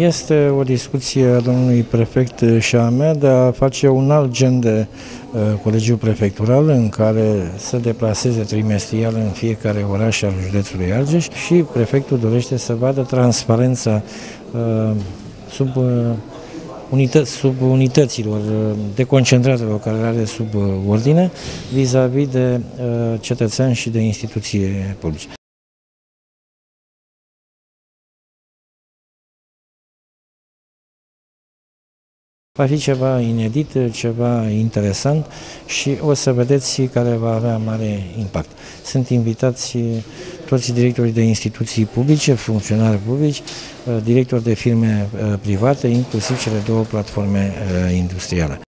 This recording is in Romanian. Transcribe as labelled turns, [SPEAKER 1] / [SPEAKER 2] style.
[SPEAKER 1] Este o discuție a domnului prefect și a mea de a face un alt gen de uh, colegiu prefectural în care să deplaseze trimestrial în fiecare oraș al județului Argeș și prefectul dorește să vadă transparența uh, sub uh, unități, sub unităților uh, deconcentratelor care le are sub uh, ordine vis-a-vis -vis de uh, cetățeni și de instituții publice. Va fi ceva inedit, ceva interesant și o să vedeți care va avea mare impact. Sunt invitați toți directorii de instituții publice, funcționari publici, directori de firme private, inclusiv cele două platforme industriale.